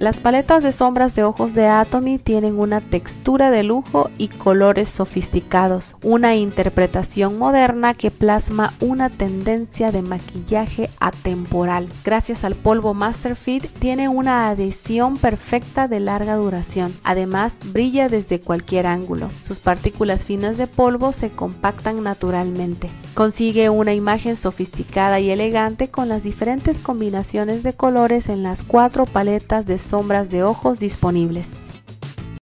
Las paletas de sombras de ojos de Atomy tienen una textura de lujo y colores sofisticados, una interpretación moderna que plasma una tendencia de maquillaje atemporal. Gracias al polvo Master Fit tiene una adhesión perfecta de larga duración. Además, brilla desde cualquier ángulo. Sus partículas finas de polvo se compactan naturalmente. Consigue una imagen sofisticada y elegante con las diferentes combinaciones de colores en las cuatro paletas de sombras de ojos disponibles.